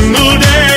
single day.